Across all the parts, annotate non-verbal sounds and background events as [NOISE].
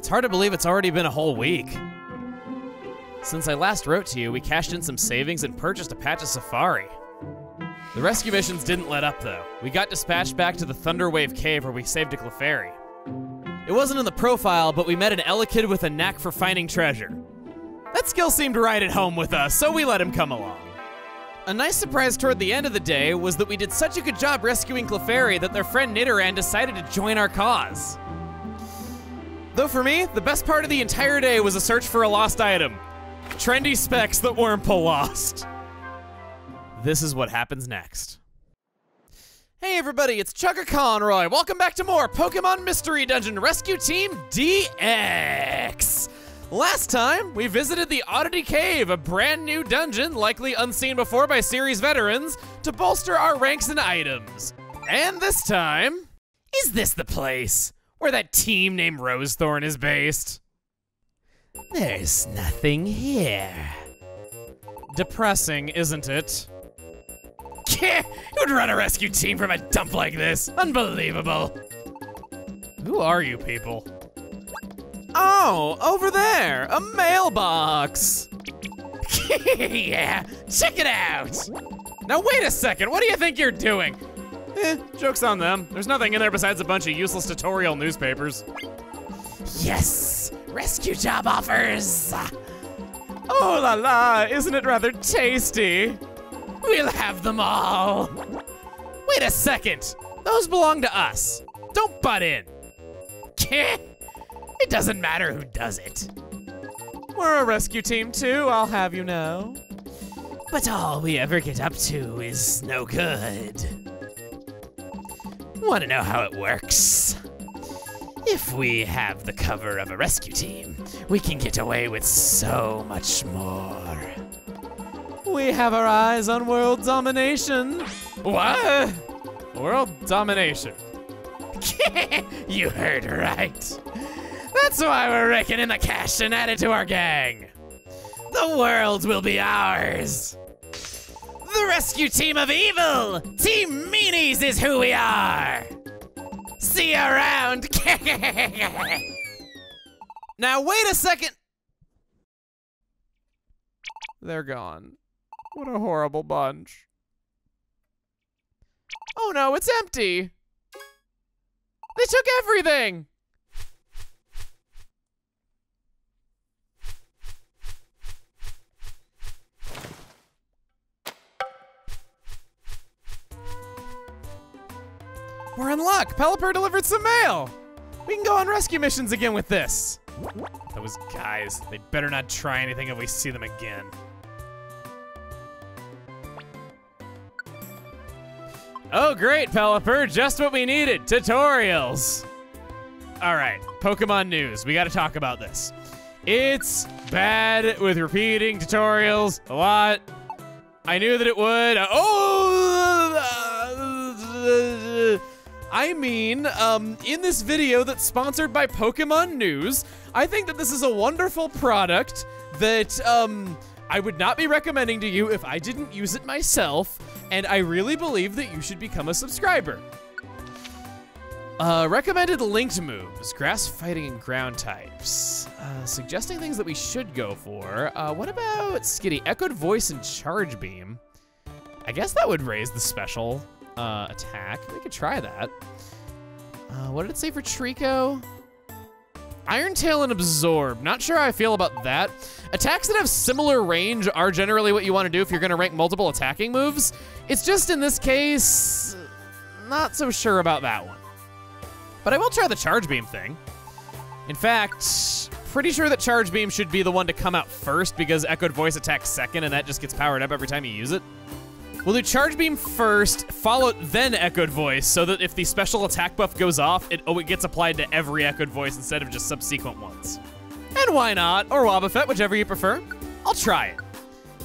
It's hard to believe it's already been a whole week. Since I last wrote to you, we cashed in some savings and purchased a patch of Safari. The rescue missions didn't let up though. We got dispatched back to the Thunderwave Cave where we saved a Clefairy. It wasn't in the profile, but we met an Elekid with a knack for finding treasure. That skill seemed right at home with us, so we let him come along. A nice surprise toward the end of the day was that we did such a good job rescuing Clefairy that their friend Nidoran decided to join our cause. Though for me, the best part of the entire day was a search for a lost item. Trendy specs that Wurmple lost. This is what happens next. Hey everybody, it's Chuggaaconroy. Welcome back to more Pokemon Mystery Dungeon Rescue Team DX. Last time, we visited the Oddity Cave, a brand new dungeon likely unseen before by series veterans to bolster our ranks and items. And this time, is this the place where that team named Rosethorn is based? There's nothing here. Depressing, isn't it? Who'd run a rescue team from a dump like this? Unbelievable. Who are you people? Oh, over there, a mailbox. [LAUGHS] yeah, check it out. Now wait a second, what do you think you're doing? Eh, joke's on them. There's nothing in there besides a bunch of useless tutorial newspapers. Yes, rescue job offers. Oh la la, isn't it rather tasty? We'll have them all. Wait a second, those belong to us. Don't butt in. It doesn't matter who does it. We're a rescue team too, I'll have you know. But all we ever get up to is no good. Want to know how it works? If we have the cover of a rescue team, we can get away with so much more. We have our eyes on world domination. What? World domination. [LAUGHS] you heard right. That's why we're raking in the cash and add it to our gang. The world will be ours. The rescue team of evil! Team Meanies is who we are! See you around! [LAUGHS] now, wait a second! They're gone. What a horrible bunch. Oh no, it's empty! They took everything! We're in luck! Pelipper delivered some mail! We can go on rescue missions again with this! Those guys, they better not try anything if we see them again. Oh great, Pelipper, just what we needed, tutorials! Alright, Pokemon news, we gotta talk about this. It's bad with repeating tutorials a lot. I knew that it would. Oh! I mean, um, in this video that's sponsored by Pokemon News, I think that this is a wonderful product that, um, I would not be recommending to you if I didn't use it myself, and I really believe that you should become a subscriber. Uh, recommended linked moves, grass fighting and ground types. Uh, suggesting things that we should go for. Uh, what about Skitty? Echoed voice and charge beam. I guess that would raise the special uh, attack. We could try that. Uh, what did it say for Treecko? Iron Tail and Absorb. Not sure how I feel about that. Attacks that have similar range are generally what you want to do if you're going to rank multiple attacking moves. It's just in this case, not so sure about that one. But I will try the Charge Beam thing. In fact, pretty sure that Charge Beam should be the one to come out first because Echoed Voice attacks second and that just gets powered up every time you use it. We'll do Charge Beam first, followed then Echoed Voice, so that if the special attack buff goes off, it, oh, it gets applied to every Echoed Voice instead of just subsequent ones. And why not? Or Wobbuffet, whichever you prefer. I'll try it.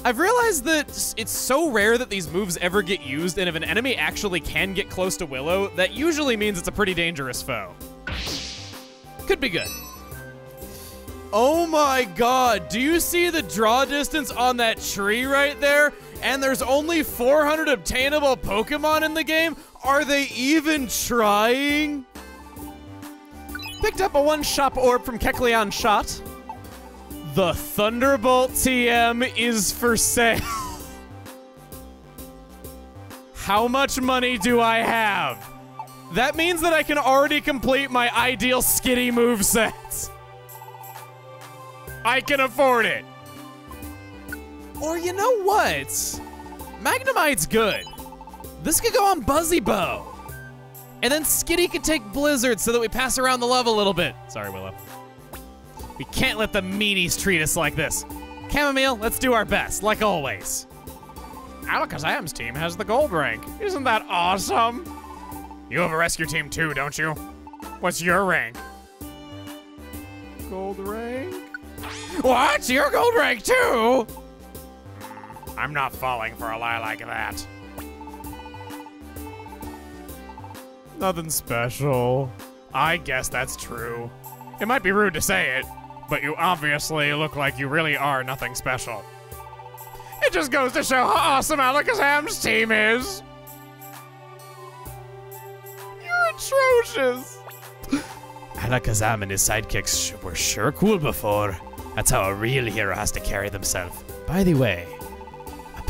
I've realized that it's so rare that these moves ever get used, and if an enemy actually can get close to Willow, that usually means it's a pretty dangerous foe. Could be good. Oh my god, do you see the draw distance on that tree right there? And there's only 400 obtainable Pokemon in the game? Are they even trying? picked up a one shop orb from Kecleon Shop. The Thunderbolt TM is for sale. [LAUGHS] How much money do I have? That means that I can already complete my ideal skitty move set. I can afford it. Or you know what? Magnemite's good. This could go on Buzzy Bow. And then Skitty could take Blizzard so that we pass around the love a little bit. Sorry, Willow. We can't let the meanies treat us like this. Chamomile, let's do our best, like always. Alakazam's team has the gold rank. Isn't that awesome? You have a rescue team too, don't you? What's your rank? Gold rank? What? Your gold rank too? I'm not falling for a lie like that. Nothing special. I guess that's true. It might be rude to say it, but you obviously look like you really are nothing special. It just goes to show how awesome Alakazam's team is. You're atrocious. [GASPS] Alakazam and his sidekicks were sure cool before. That's how a real hero has to carry themselves. By the way,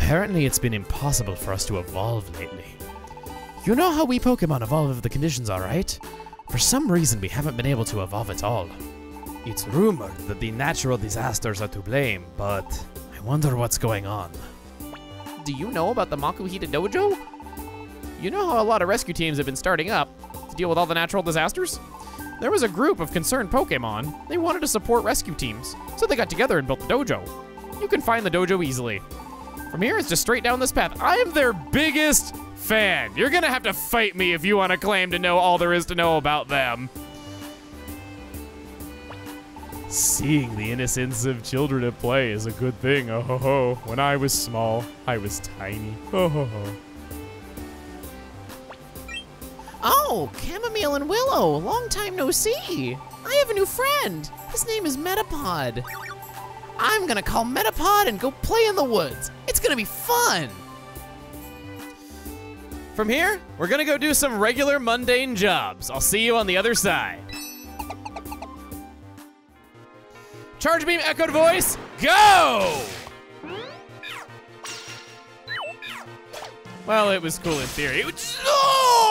apparently it's been impossible for us to evolve lately. You know how we Pokemon evolve if the conditions are right? For some reason, we haven't been able to evolve at all. It's rumored that the natural disasters are to blame, but I wonder what's going on. Do you know about the Makuhita Dojo? You know how a lot of rescue teams have been starting up to deal with all the natural disasters? There was a group of concerned Pokemon. They wanted to support rescue teams, so they got together and built the dojo. You can find the dojo easily. From here, it's just straight down this path. I am their biggest fan. You're gonna have to fight me if you want to claim to know all there is to know about them. Seeing the innocence of children at play is a good thing. Oh ho ho. When I was small, I was tiny. Oh ho ho. Oh, Chamomile and Willow, long time no see. I have a new friend. His name is Metapod. I'm gonna call Metapod and go play in the woods. It's gonna be fun. From here, we're gonna go do some regular mundane jobs. I'll see you on the other side. Charge beam echoed voice, go! Well, it was cool in theory. Was, oh!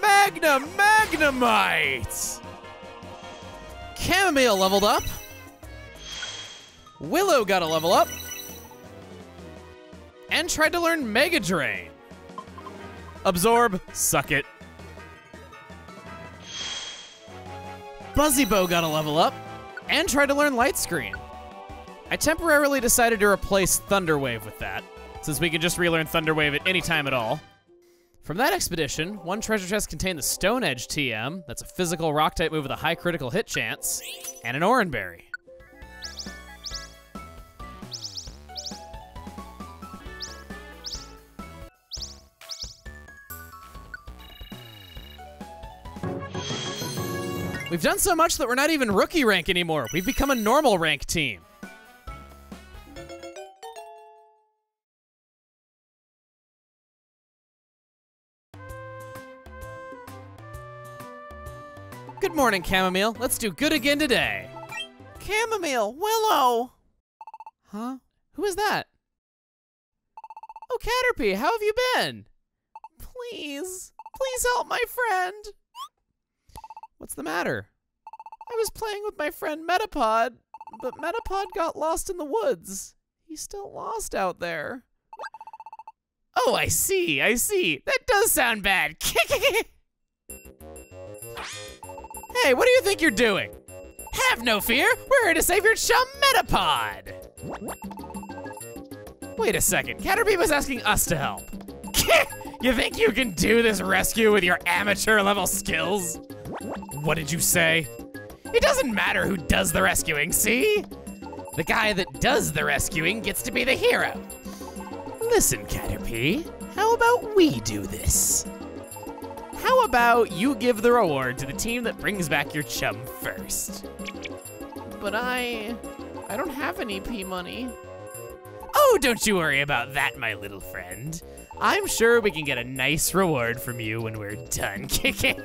Magna Magnemite! Chamomile leveled up. Willow got a level up. And tried to learn Mega Drain. Absorb, suck it. Buzzybo got a level up and tried to learn Light Screen. I temporarily decided to replace Thunder Wave with that, since we can just relearn Thunder Wave at any time at all. From that expedition, one treasure chest contained the Stone Edge TM, that's a physical rock type move with a high critical hit chance, and an Oranberry. We've done so much that we're not even rookie rank anymore. We've become a normal rank team. Good morning, Chamomile. Let's do good again today. Chamomile, Willow. Huh? Who is that? Oh, Caterpie, how have you been? Please, please help my friend. What's the matter? I was playing with my friend Metapod, but Metapod got lost in the woods. He's still lost out there. Oh, I see, I see. That does sound bad. [LAUGHS] hey, what do you think you're doing? Have no fear, we're here to save your chum Metapod. Wait a second, Caterpie was asking us to help. [LAUGHS] you think you can do this rescue with your amateur level skills? What did you say? It doesn't matter who does the rescuing, see? The guy that does the rescuing gets to be the hero. Listen, Caterpie, how about we do this? How about you give the reward to the team that brings back your chum first? But I... I don't have any P money. Oh, don't you worry about that, my little friend. I'm sure we can get a nice reward from you when we're done [LAUGHS] kicking.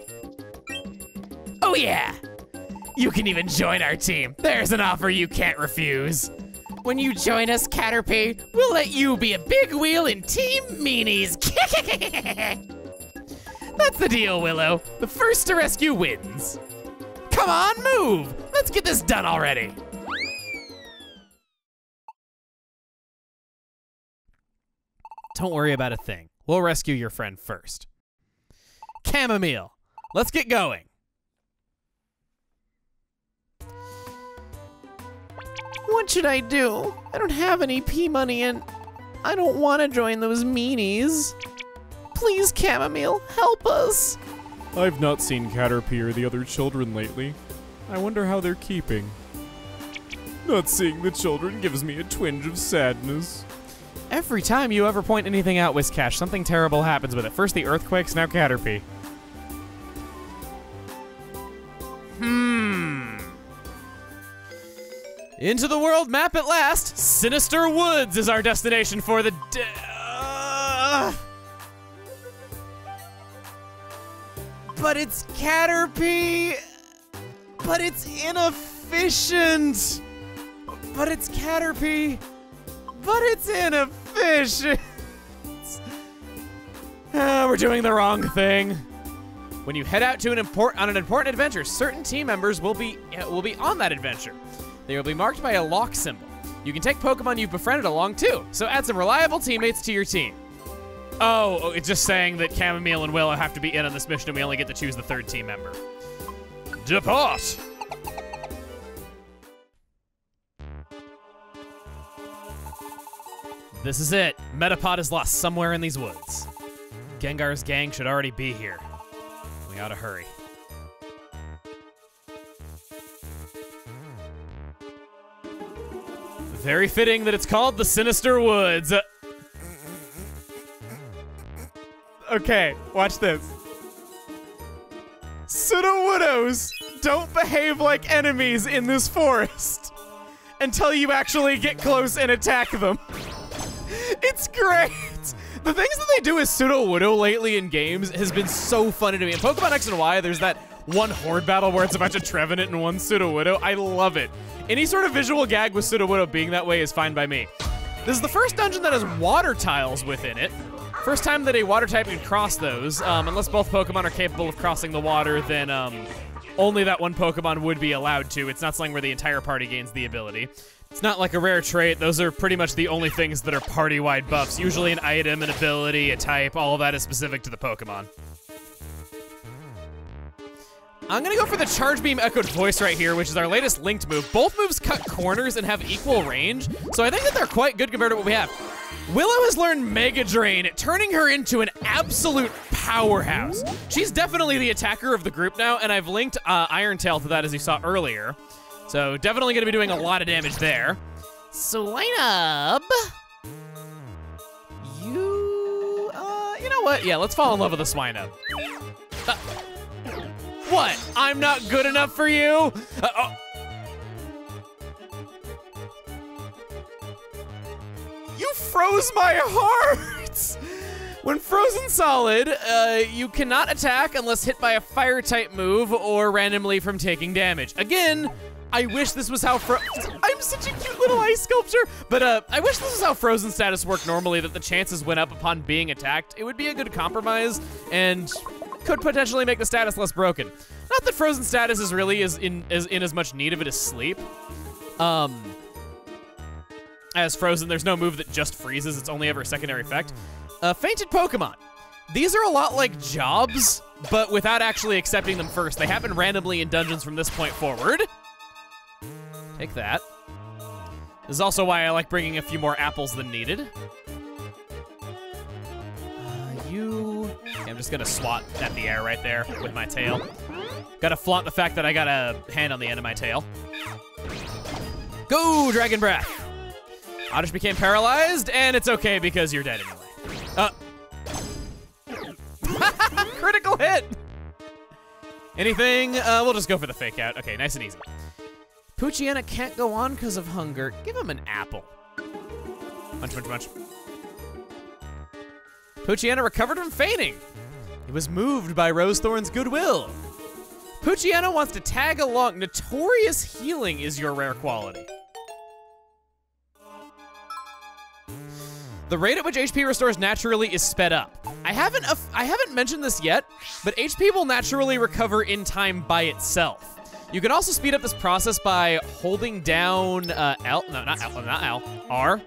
oh, yeah. You can even join our team. There's an offer you can't refuse. When you join us, Caterpie, we'll let you be a big wheel in Team Meanies. [LAUGHS] The deal, Willow. The first to rescue wins. Come on, move! Let's get this done already. Don't worry about a thing. We'll rescue your friend first. Chamomile, let's get going. What should I do? I don't have any P money and I don't want to join those meanies. Please, Chamomile, help us. I've not seen Caterpie or the other children lately. I wonder how they're keeping. Not seeing the children gives me a twinge of sadness. Every time you ever point anything out, Whiscash, something terrible happens with it. First the earthquakes, now Caterpie. Hmm. Into the world map at last. Sinister Woods is our destination for the day. Uh, but it's Caterpie. But it's inefficient. But it's Caterpie. But it's inefficient. [LAUGHS] Ah, we're doing the wrong thing. When you head out to an import on an important adventure, certain team members will be uh, will be on that adventure. They will be marked by a lock symbol. You can take Pokemon you've befriended along too, so add some reliable teammates to your team. Oh, oh, it's just saying that Chamomile and Willow have to be in on this mission and we only get to choose the third team member. Depart! This is it. Metapod is lost somewhere in these woods. Gengar's gang should already be here. We to hurry. Very fitting that it's called the Sinister Woods. Okay, watch this. Sudowoodos don't behave like enemies in this forest until you actually get close and attack them. [LAUGHS] It's great! The things that they do with widow lately in games has been so funny to me. In Pokemon X and Y, there's that one horde battle where it's a bunch of Trevenant and one Sudowoodo. I love it. Any sort of visual gag with Sudowoodo being that way is fine by me. This is the first dungeon that has water tiles within it. First time that a water type can cross those. Um, unless both Pokemon are capable of crossing the water, then um, only that one Pokemon would be allowed to. It's not something where the entire party gains the ability. It's not like a rare trait. Those are pretty much the only things that are party-wide buffs. Usually an item, an ability, a type, all of that is specific to the Pokemon. I'm gonna go for the Charge Beam Echoed Voice right here, which is our latest linked move. Both moves cut corners and have equal range, so I think that they're quite good compared to what we have. Willow has learned Mega Drain, turning her into an absolute powerhouse. She's definitely the attacker of the group now, and I've linked uh, Iron Tail to that as you saw earlier. So definitely gonna be doing a lot of damage there. Swinub. You, uh, you know what? Yeah, let's fall in love with the Swinub. Uh, what? I'm not good enough for you? Uh, oh. You froze my heart! When frozen solid, uh, you cannot attack unless hit by a fire type move or randomly from taking damage. Again, I wish this was how Fro- I'm such a cute little ice sculpture, but uh, I wish this was how Frozen status worked normally, that the chances went up upon being attacked. It would be a good compromise, and could potentially make the status less broken. Not that Frozen status is really as in as in as much need of it as Sleep. Um, as Frozen, there's no move that just freezes. It's only ever a secondary effect. Uh, fainted Pokemon. These are a lot like jobs, but without actually accepting them first. They happen randomly in dungeons from this point forward. Take that. This is also why I like bringing a few more apples than needed. Uh, you... Okay, I'm just gonna swat at the air right there with my tail. Gotta flaunt the fact that I got a hand on the end of my tail. Go, Dragon Breath! Oddish became paralyzed, and it's okay because you're dead anyway. Uh. [LAUGHS] Critical hit! Anything? Uh, we'll just go for the fake out. Okay, nice and easy. Poochyena can't go on because of hunger. Give him an apple. Munch, munch, munch. Poochyena recovered from fainting. He was moved by Rosethorn's goodwill. Poochyena wants to tag along. Notorious healing is your rare quality. The rate at which HP restores naturally is sped up. I haven't I haven't mentioned this yet, but HP will naturally recover in time by itself. You can also speed up this process by holding down uh, L, no, not L, not L, R,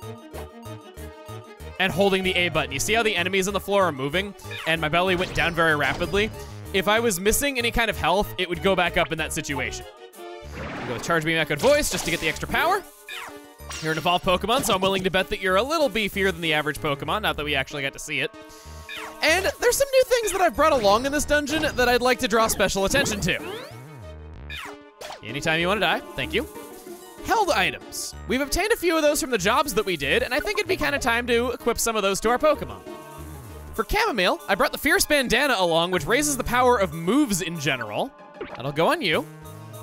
and holding the A button. You see how the enemies on the floor are moving, and my belly went down very rapidly? If I was missing any kind of health, it would go back up in that situation. i go with Charge Beam Echoed Voice just to get the extra power. You're an evolved Pokemon, so I'm willing to bet that you're a little beefier than the average Pokemon, not that we actually got to see it. And there's some new things that I've brought along in this dungeon that I'd like to draw special attention to. Anytime you want to die, thank you. Held items. We've obtained a few of those from the jobs that we did, and I think it'd be kind of time to equip some of those to our Pokemon. For Chamomile, I brought the Fierce Bandana along, which raises the power of moves in general. That'll go on you.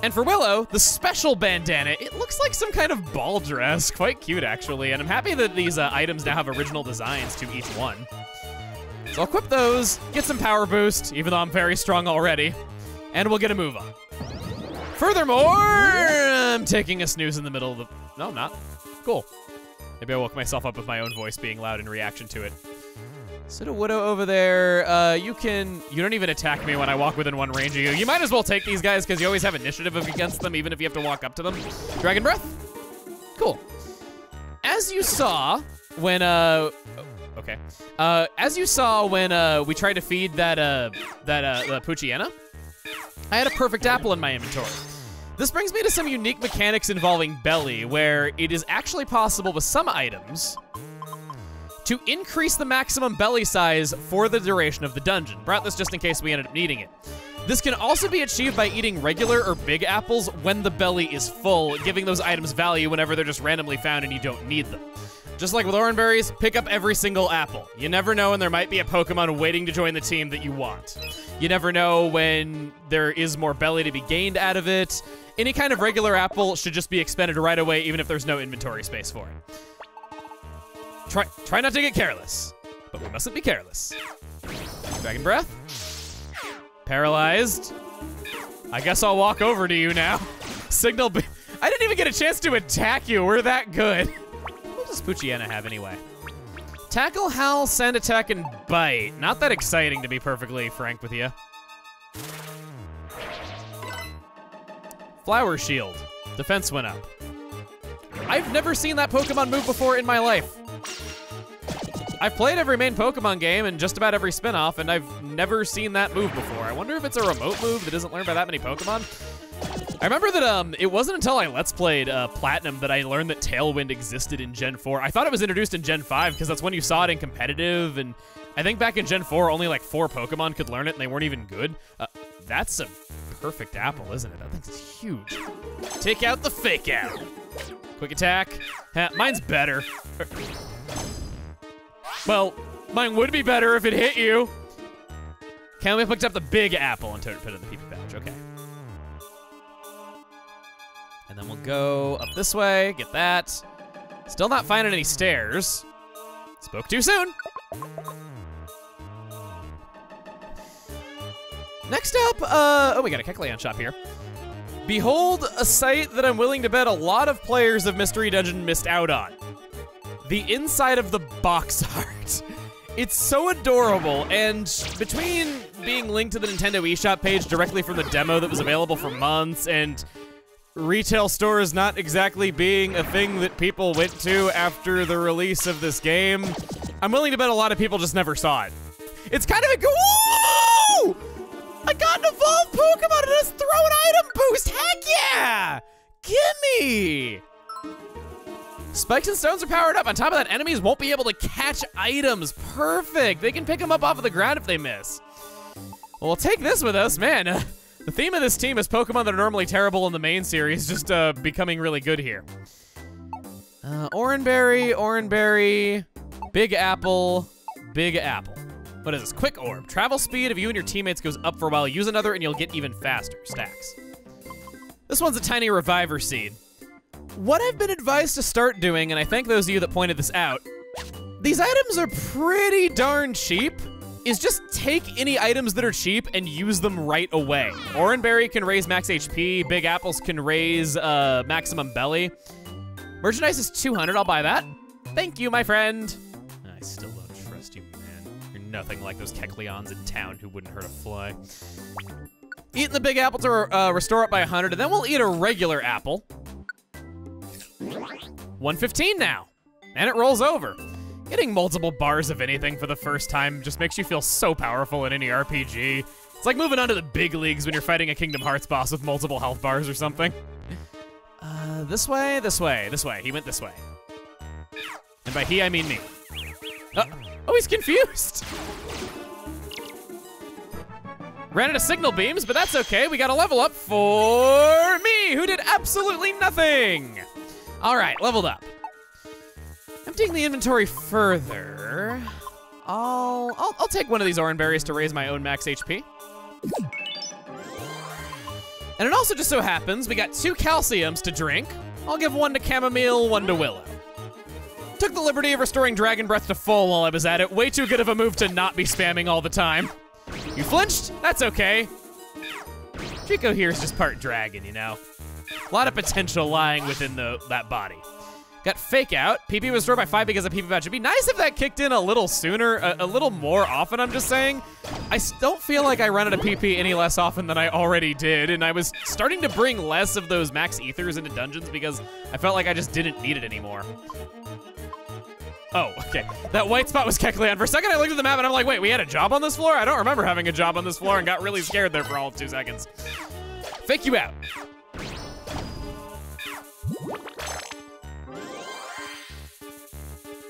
And for Willow, the special bandana, it looks like some kind of ball dress. Quite cute, actually. And I'm happy that these uh, items now have original designs to each one. So I'll equip those, get some power boost, even though I'm very strong already, and we'll get a move on. Furthermore, I'm taking a snooze in the middle of the... No, I'm not. Cool. Maybe I woke myself up with my own voice being loud in reaction to it. Sudowoodo over there, uh, you can, you don't even attack me when I walk within one range of you. You might as well take these guys because you always have initiative against them, even if you have to walk up to them. Dragon Breath? Cool. As you saw when, uh, oh, okay. Uh, as you saw when, uh, we tried to feed that, uh, that, uh, the Poochyena, I had a perfect apple in my inventory. This brings me to some unique mechanics involving Belly, where it is actually possible with some items to increase the maximum belly size for the duration of the dungeon. Brought this just in case we ended up needing it. This can also be achieved by eating regular or big apples when the belly is full, giving those items value whenever they're just randomly found and you don't need them. Just like with orange berries, pick up every single apple. You never know when there might be a Pokemon waiting to join the team that you want. You never know when there is more belly to be gained out of it. Any kind of regular apple should just be expended right away, even if there's no inventory space for it. Try, try not to get careless, but we mustn't be careless. Dragon Breath. Paralyzed. I guess I'll walk over to you now. [LAUGHS] Signal I didn't even get a chance to attack you. We're that good. What does Poochyena have anyway? Tackle, Howl, Sand Attack, and Bite. Not that exciting, to be perfectly frank with you. Flower Shield. Defense went up. I've never seen that Pokemon move before in my life. I've played every main Pokemon game and just about every spin-off, and I've never seen that move before. I wonder if it's a remote move that isn't learned by that many Pokemon. I remember that um, it wasn't until I Let's Played uh, Platinum that I learned that Tailwind existed in Gen 4. I thought it was introduced in Gen 5 because that's when you saw it in competitive, and I think back in Gen 4, only like four Pokemon could learn it, and they weren't even good. Uh, that's a perfect apple, isn't it? That thing's huge. Take out the fake out. Quick attack. Ha, mine's better. Well, mine would be better if it hit you. Can we picked up the big apple and put it in the PP badge. Okay. And then we'll go up this way, get that. Still not finding any stairs. Spoke too soon. Next up, uh, oh, we got a Kecleon shop here. Behold a sight that I'm willing to bet a lot of players of Mystery Dungeon missed out on the inside of the box [LAUGHS] art. It's so adorable, and between being linked to the Nintendo eShop page directly from the demo that was available for months, and retail stores not exactly being a thing that people went to after the release of this game, I'm willing to bet a lot of people just never saw it. It's kind of a Whoa! I got an evolved Pokemon and it's throw an item boost! Heck yeah! Gimme! Spikes and stones are powered up. On top of that, enemies won't be able to catch items. Perfect. They can pick them up off of the ground if they miss. Well, we'll take this with us. Man, uh, [LAUGHS] the theme of this team is Pokemon that are normally terrible in the main series just uh, becoming really good here. Uh, Oranberry, Oranberry, Big Apple, Big Apple. What is this? Quick Orb. Travel speed of you and your teammates goes up for a while. Use another and you'll get even faster. Stacks. This one's a tiny Reviver Seed. What I've been advised to start doing, and I thank those of you that pointed this out, these items are pretty darn cheap. Is just take any items that are cheap and use them right away. Oranberry can raise max HP. Big Apples can raise uh, maximum belly. Merchandise is 200. I'll buy that. Thank you, my friend. I still don't trust you, man. You're nothing like those Kecleons in town who wouldn't hurt a fly. Eating the big apple to uh, restore it by 100, and then we'll eat a regular apple. 115 now, and it rolls over. Getting multiple bars of anything for the first time just makes you feel so powerful in any RPG. It's like moving on to the big leagues when you're fighting a Kingdom Hearts boss with multiple health bars or something. Uh, this way, this way, this way. He went this way. And by he, I mean me. Uh, oh, he's confused. Ran out of signal beams, but that's okay. We got a level up for me, who did absolutely nothing. All right, leveled up. Emptying the inventory further. I'll, I'll, I'll take one of these orange berries to raise my own max HP. And it also just so happens we got two calciums to drink. I'll give one to chamomile, one to willow. Took the liberty of restoring dragon breath to full while I was at it. Way too good of a move to not be spamming all the time. You flinched? That's okay. Chico here is just part dragon, you know? A lot of potential lying within the that body. Got fake out. PP was restored by five because of PP voucher. It'd be nice if that kicked in a little sooner, a, a, little more often, I'm just saying. I don't feel like I run out of PP any less often than I already did, and I was starting to bring less of those max ethers into dungeons because I felt like I just didn't need it anymore. Oh, okay. That white spot was Kecleon. For a second, I looked at the map and I'm like, wait, we had a job on this floor? I don't remember having a job on this floor and got really scared there for all of two seconds. Fake you out.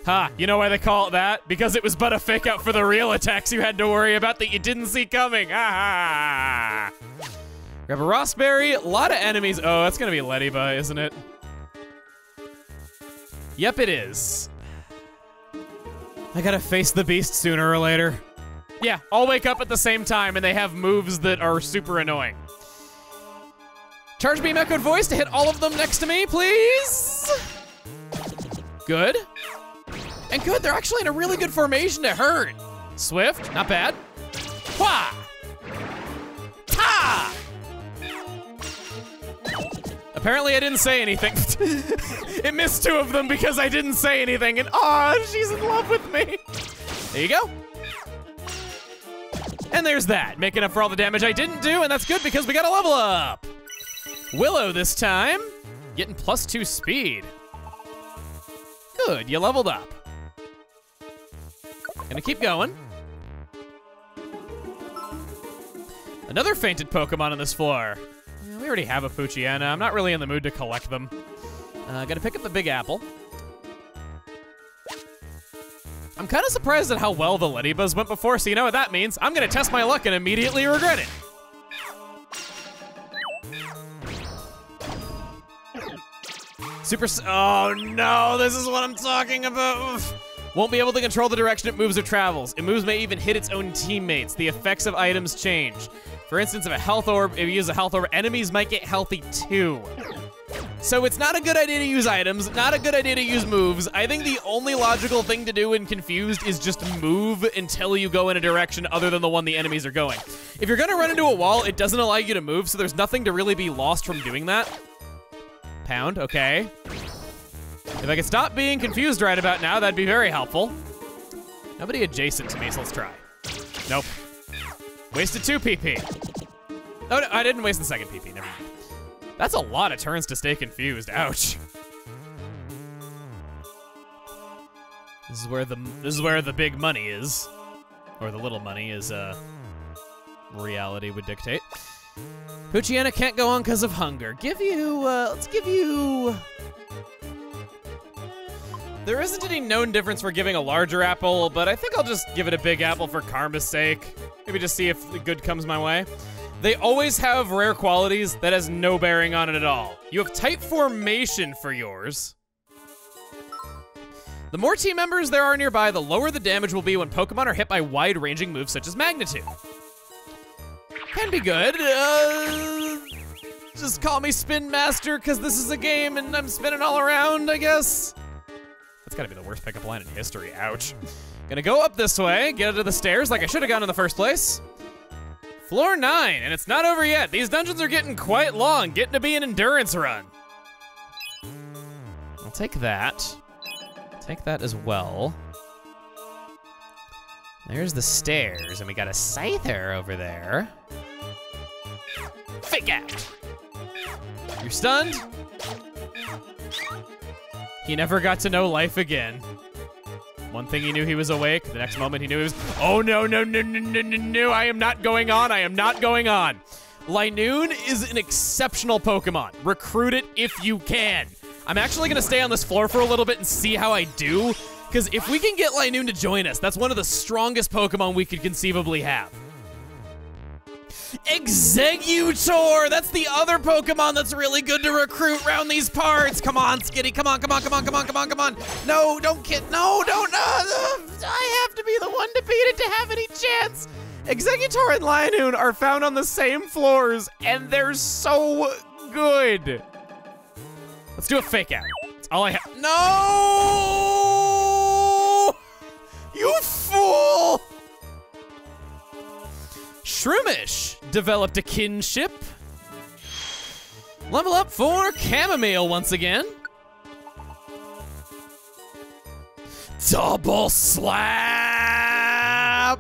Ha, you know why they call it that? Because it was but a fake out for the real attacks you had to worry about that you didn't see coming. Ah! Grab a Rossberry, a lot of enemies. Oh, that's gonna be Ledyba, isn't it? Yep, it is. I gotta face the beast sooner or later. Yeah, I'll wake up at the same time and they have moves that are super annoying. Charge beam echoed voice to hit all of them next to me, please. Good. And good, they're actually in a really good formation to hurt. Swift, not bad. Wha! Ta! Apparently I didn't say anything. [LAUGHS] it missed two of them because I didn't say anything and aw, she's in love with me. There you go. And there's that, making up for all the damage I didn't do, and that's good because we got a level up. Willow this time, getting plus two speed. Good, you leveled up. Gonna keep going. Another fainted Pokemon on this floor. We already have a Poochyena. I'm not really in the mood to collect them. Uh, gotta pick up the Big Apple. I'm kind of surprised at how well the Ledybuzz went before, so you know what that means. I'm gonna test my luck and immediately regret it. Super, oh no, this is what I'm talking about. Won't be able to control the direction it moves or travels. It moves may even hit its own teammates. The effects of items change. For instance, if a health orb, if you use a health orb, enemies might get healthy too. So it's not a good idea to use items, not a good idea to use moves. I think the only logical thing to do in Confused is just move until you go in a direction other than the one the enemies are going. If you're gonna run into a wall, it doesn't allow you to move, so there's nothing to really be lost from doing that. Pound, okay. If I could stop being confused right about now, that'd be very helpful. Nobody adjacent to me, so let's try. Nope. Wasted two PP. Oh, no, I didn't waste the second PP, never mind. That's a lot of turns to stay confused, ouch. This is where the this is where the big money is, or the little money is. Uh, reality would dictate. Poochyena can't go on because of hunger. Give you, uh, let's give you there isn't any known difference for giving a larger apple, but I think I'll just give it a big apple for karma's sake. Maybe just see if the good comes my way. They always have rare qualities that has no bearing on it at all. You have tight formation for yours. The more team members there are nearby, the lower the damage will be when Pokemon are hit by wide-ranging moves such as Magnitude. Can be good. Uh, just call me Spin Master because this is a game and I'm spinning all around, I guess. That's gotta be the worst pickup line in history. Ouch. Gonna go up this way, get to the stairs like I should have gone in the first place. Floor nine, and it's not over yet. These dungeons are getting quite long, getting to be an endurance run. I'll take that. Take that as well. There's the stairs, and we got a Scyther over there. Fake out! You're stunned? He never got to know life again. One thing he knew he was awake, the next moment he knew he was, oh no, no, no, no, no, no, no, I am not going on, I am not going on. Linoone is an exceptional Pokemon. Recruit it if you can. I'm actually gonna stay on this floor for a little bit and see how I do, because if we can get Linoone to join us, that's one of the strongest Pokemon we could conceivably have. Exeggutor! That's the other Pokemon that's really good to recruit around these parts. Come on, Skitty. Come on, come on, come on, come on, come on, come on. No, don't kid. No, don't. Uh, I have to be the one to beat it to have any chance. Exeggutor and Linoone are found on the same floors, and they're so good. Let's do a fake out. That's all I have. No! You fool! Shroomish developed a kinship. Level up for Chamomile once again. Double slap!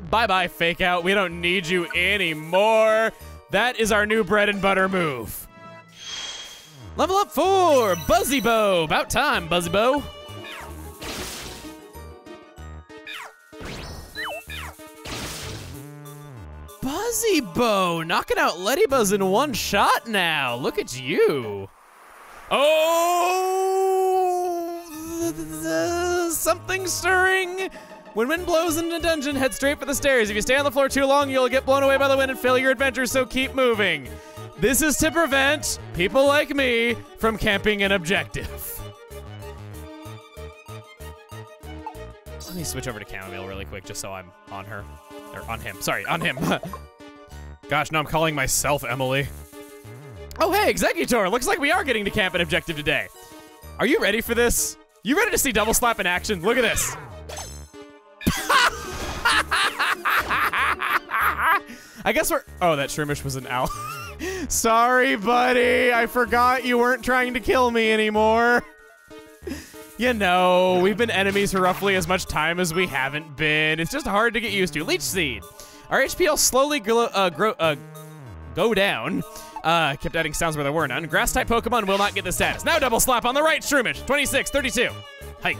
Bye bye, fake out. We don't need you anymore. That is our new bread and butter move. Level up for Buzzybo. About time, Buzzybo. Buzzybo knocking out Ladybuzz in one shot now. Look at you. Oh, something stirring. When wind blows into a dungeon, head straight for the stairs. If you stay on the floor too long, you'll get blown away by the wind and fail your adventure, so keep moving. This is to prevent people like me from camping an objective. Let me switch over to Chamomile really quick just so I'm on her. Or on him. Sorry, on him. [LAUGHS] Gosh, now I'm calling myself Emily. Oh, hey, Exeggutor! Looks like we are getting to camp an objective today. Are you ready for this? You ready to see Double Slap in action? Look at this. [LAUGHS] I guess we're. Oh, that Shroomish was an owl. [LAUGHS] Sorry, buddy. I forgot you weren't trying to kill me anymore. You know, we've been enemies for roughly as much time as we haven't been. It's just hard to get used to. Leech Seed. Our HP will slowly grow, uh, grow, uh, go down. Uh, kept adding sounds where there were none. Grass type Pokemon will not get the status. Now double slap on the right, Shroomish. 26, 32. Hike.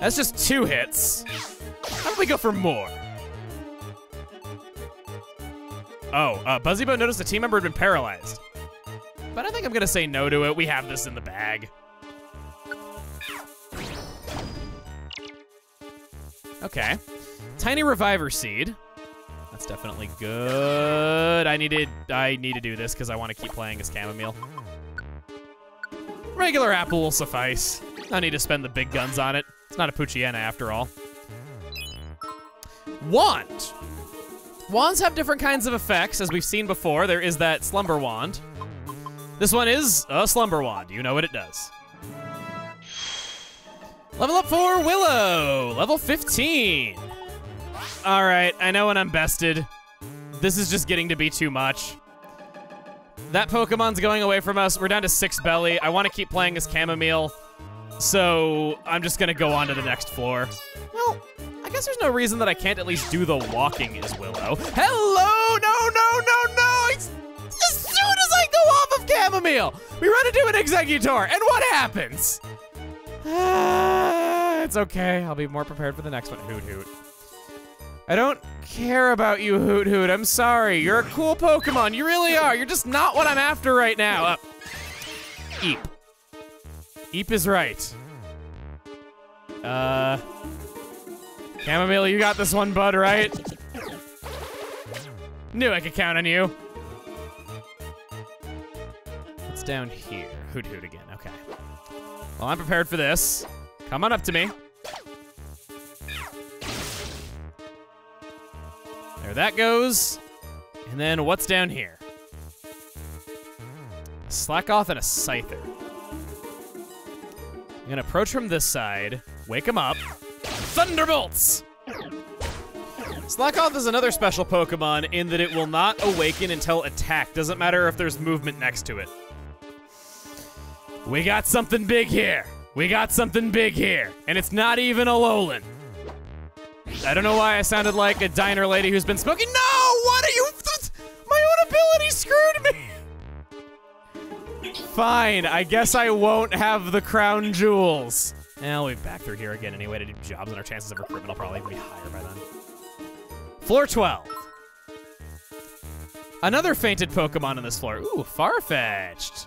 That's just two hits. How about we go for more? Oh, uh, Buzzybo noticed a team member had been paralyzed. But I think I'm gonna say no to it. We have this in the bag. Okay. Tiny Reviver Seed. That's definitely good. I needed I need to do this because I want to keep playing as Chamomile. Regular apple will suffice. No need to spend the big guns on it. It's not a Poochyena after all. Wand. Wands have different kinds of effects, as we've seen before. There is that Slumber Wand. This one is a Slumber Wand. You know what it does. Level up for Willow, level 15. All right, I know when I'm bested. This is just getting to be too much. That Pokemon's going away from us. We're down to six belly. I want to keep playing as Chamomile, so I'm just gonna go on to the next floor. Well, I guess there's no reason that I can't at least do the walking as Willow. Hello, no, no, no, no. It's, as soon as I go off of Chamomile, we run into an Exeggutor, and what happens? [SIGHS] it's okay. I'll be more prepared for the next one. Hoothoot. I don't care about you, Hoothoot. I'm sorry. You're a cool Pokemon. You really are. You're just not what I'm after right now. Uh, Eep. Eep is right. Uh, Chamomile, you got this one, bud, right? Knew I could count on you. Down here? Hoothoot again. Okay. Well, I'm prepared for this. Come on up to me. There that goes. And then what's down here? Slakoth and a Scyther. I'm gonna approach from this side, wake him up. Thunderbolts! Slakoth is another special Pokemon in that it will not awaken until attack. Doesn't matter if there's movement next to it. We got something big here. We got something big here. And it's not even a Alolan. I don't know why I sounded like a diner lady who's been smoking. No! What are you? My own ability screwed me! Fine, I guess I won't have the crown jewels. We'll be back through here again anyway to do jobs, and our chances of recruitment will probably be higher by then. Floor 12. Another fainted Pokemon on this floor. Ooh, Farfetch'd.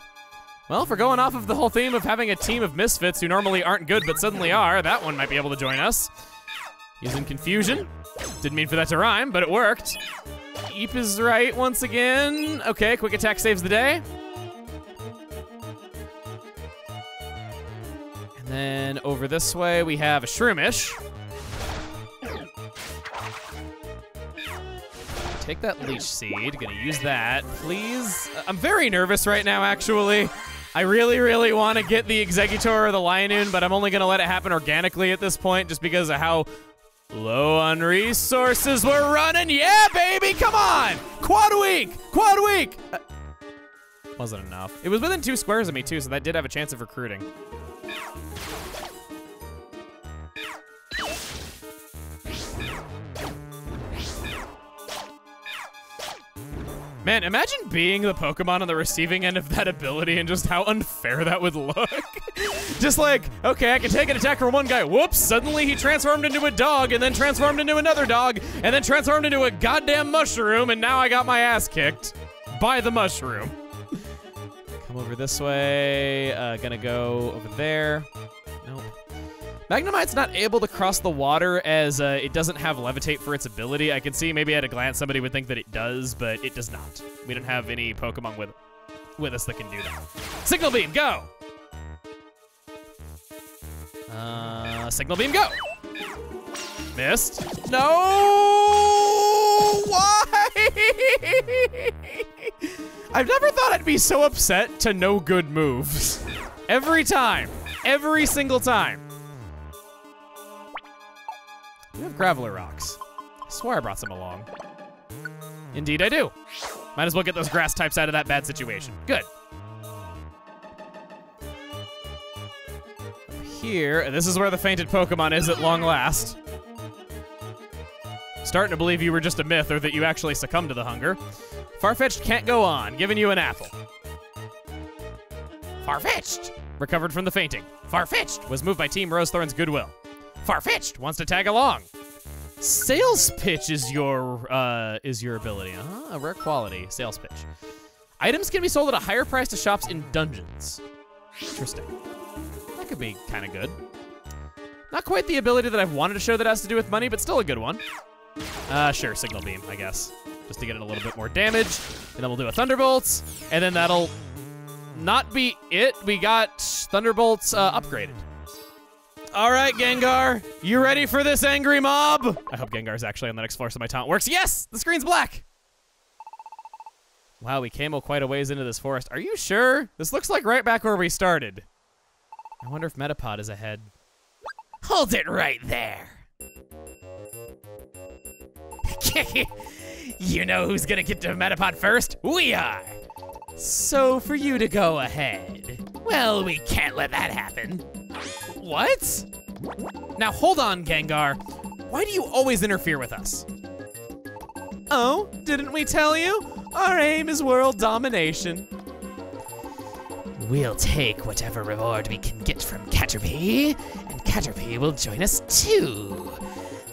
Well, if we're going off of the whole theme of having a team of misfits who normally aren't good but suddenly are, that one might be able to join us. He's in confusion. Didn't mean for that to rhyme, but it worked. Eep is right once again. Okay, quick attack saves the day. And then over this way, we have a Shroomish. Take that leech seed. Gonna use that, please. I'm very nervous right now, actually. I really, really want to get the Exeggutor or the Linoone, but I'm only gonna let it happen organically at this point, just because of how low on resources we're running. Yeah, baby, come on! Quad weak, quad weak. Uh, wasn't enough. It was within two squares of me too, so that did have a chance of recruiting. Man, imagine being the Pokemon on the receiving end of that ability and just how unfair that would look. [LAUGHS] just like, okay, I can take an attack from one guy. Whoops, suddenly he transformed into a dog and then transformed into another dog and then transformed into a goddamn mushroom and now I got my ass kicked by the mushroom. Come over this way. Uh, gonna go over there. Nope. Magnemite's not able to cross the water as uh, it doesn't have Levitate for its ability. I can see maybe at a glance somebody would think that it does, but it does not. We don't have any Pokemon with with us that can do that. Signal Beam, go! Uh, Signal Beam, go! Missed. No! Why? I've never thought I'd be so upset to no good moves. Every time. Every single time. We have Gravelerocks. I swear I brought some along. Indeed I do. Might as well get those grass types out of that bad situation. Good. Here, this is where the fainted Pokemon is at long last. Starting to believe you were just a myth or that you actually succumbed to the hunger. Farfetch'd can't go on, giving you an apple. Farfetch'd! Recovered from the fainting. Farfetch'd was moved by Team Rosethorn's goodwill. Farfetch'd wants to tag along. Sales pitch is your uh, is your ability. Uh-huh, a rare quality sales pitch. Items can be sold at a higher price to shops in dungeons. Interesting. That could be kind of good. Not quite the ability that I've wanted to show that has to do with money, but still a good one. Uh, sure, Signal Beam, I guess. Just to get it a little bit more damage. And then we'll do a Thunderbolts, and then that'll not be it. We got Thunderbolts uh, upgraded. All right, Gengar, you ready for this angry mob? I hope Gengar's actually on the next floor so my taunt works. Yes, the screen's black. Wow, we came quite a ways into this forest. Are you sure? This looks like right back where we started. I wonder if Metapod is ahead. Hold it right there. [LAUGHS] you know who's gonna get to Metapod first? We are. So for you to go ahead, well, we can't let that happen. What? Now hold on, Gengar. Why do you always interfere with us? Oh, didn't we tell you? Our aim is world domination. We'll take whatever reward we can get from Caterpie, and Caterpie will join us too.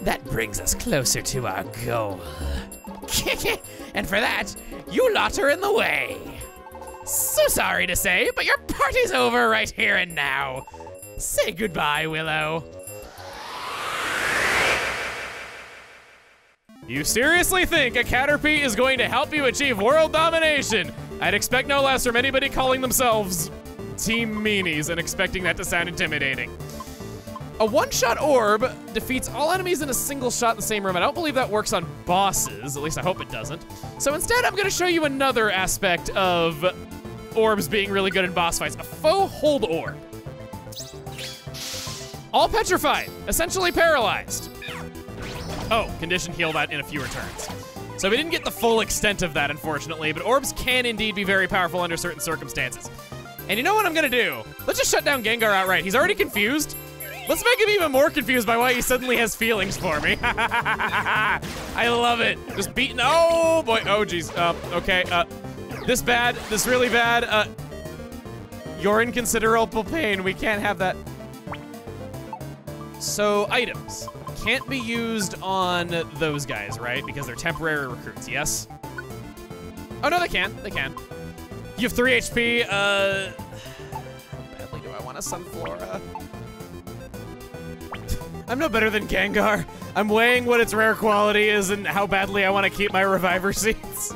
That brings us closer to our goal. [LAUGHS] and for that, you lot are in the way. So sorry to say, but your party's over right here and now. Say goodbye, Willow. You seriously think a Caterpie is going to help you achieve world domination? I'd expect no less from anybody calling themselves Team Meanies and expecting that to sound intimidating. A one-shot orb defeats all enemies in a single shot in the same room. I don't believe that works on bosses, at least I hope it doesn't. So instead, I'm gonna show you another aspect of orbs being really good in boss fights. A Foe-Hold Orb. All petrified, essentially paralyzed. Oh, condition heal that in a few returns. So we didn't get the full extent of that, unfortunately, but orbs can indeed be very powerful under certain circumstances. And you know what I'm gonna do? Let's just shut down Gengar outright. He's already confused. Let's make him even more confused by why he suddenly has feelings for me. [LAUGHS] I love it. Just beating. Oh boy. Oh geez. Uh, okay. Uh, this bad. This really bad. Uh, you're in considerable pain. We can't have that. So items can't be used on those guys, right? Because they're temporary recruits. Yes. Oh no, they can. They can. You have three HP. Uh, how badly do I want a Sunflora? [LAUGHS] I'm no better than Gengar. I'm weighing what its rare quality is and how badly I want to keep my reviver [LAUGHS] seeds.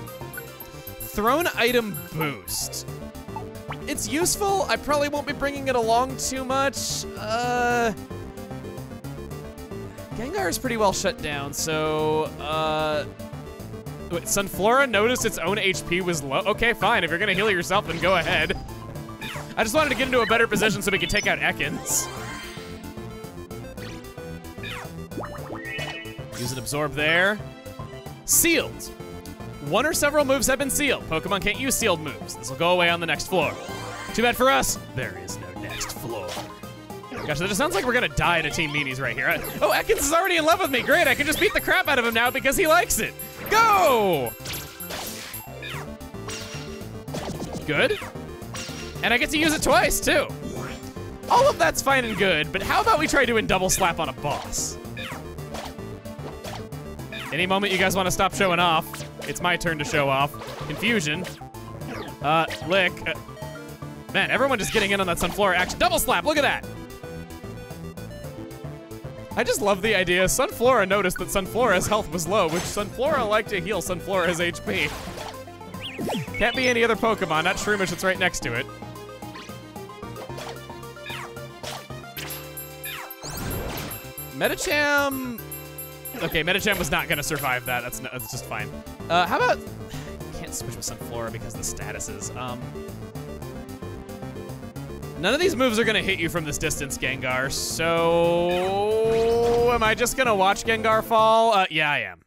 Thrown item boost. It's useful. I probably won't be bringing it along too much. Uh, Gengar is pretty well shut down, so uh, wait, Sunflora noticed its own HP was low. Okay, fine. If you're gonna heal yourself, then go ahead. I just wanted to get into a better position so we could take out Ekans. Use an absorb there. Sealed. One or several moves have been sealed. Pokemon can't use sealed moves. This will go away on the next floor. Too bad for us. There is no next floor. Gosh, that just sounds like we're gonna die to Team Meanies right here. Oh, Ekans is already in love with me. Great, I can just beat the crap out of him now because he likes it. Go! Good. And I get to use it twice, too. All of that's fine and good, but how about we try doing double slap on a boss? Any moment you guys want to stop showing off, it's my turn to show off. Confusion. Uh, lick. Uh, man, everyone just getting in on that Sunflora action. Double slap, look at that. I just love the idea. Sunflora noticed that Sunflora's health was low, which Sunflora liked to heal Sunflora's HP. Can't be any other Pokemon, not Shroomish that's right next to it. Medicham... Okay, Medicham was not gonna survive that. That's, no, that's just fine. Uh, how about... I [SIGHS] Can't switch with Sunflora because the statuses. Um, None of these moves are gonna hit you from this distance, Gengar, so... Am I just gonna watch Gengar fall? Uh, yeah, I am.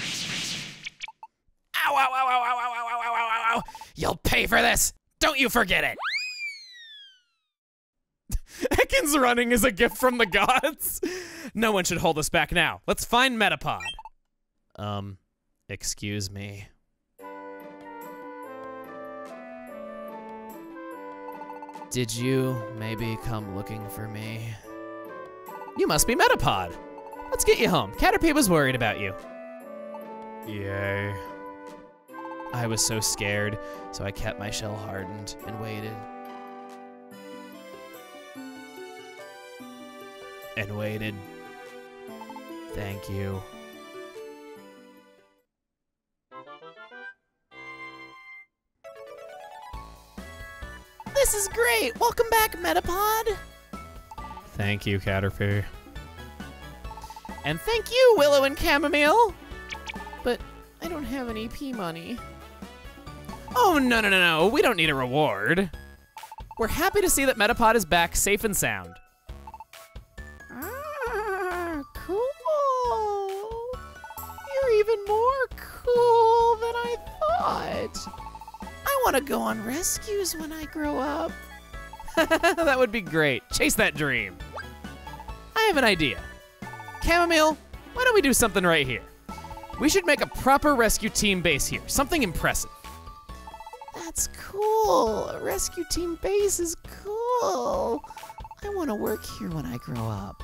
Ow, ow, ow, ow, ow, ow, ow, ow, ow, ow, ow. You'll pay for this! Don't you forget it! [LAUGHS] Ekans running is a gift from the gods. No one should hold us back now. Let's find Metapod. Um, excuse me. Did you maybe come looking for me? You must be Metapod. Let's get you home. Caterpie was worried about you. Yay. I was so scared, so I kept my shell hardened and waited. And waited. Thank you. This is great. Welcome back, Metapod. Thank you, Caterpie. And thank you, Willow and Chamomile. But I don't have any EP money. Oh, no, no, no, no. We don't need a reward. We're happy to see that Metapod is back safe and sound. Ah, cool. You're even more cool than I thought. I want to go on rescues when I grow up. [LAUGHS] that would be great. Chase that dream. I have an idea. Chamomile, why don't we do something right here? We should make a proper rescue team base here. Something impressive. That's cool. A rescue team base is cool. I want to work here when I grow up.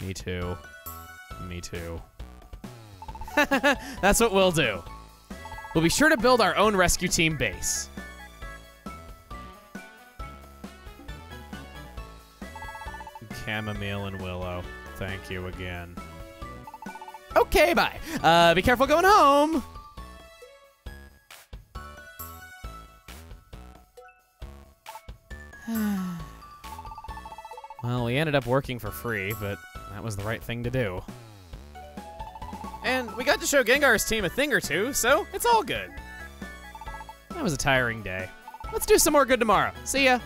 Me too. Me too. [LAUGHS] That's what we'll do. We'll be sure to build our own rescue team base. Chamomile and Willow, thank you again. Okay, bye. Uh, be careful going home. [SIGHS] well, we ended up working for free, but that was the right thing to do. We got to show Gengar's team a thing or two, so it's all good. That was a tiring day. Let's do some more good tomorrow. See ya.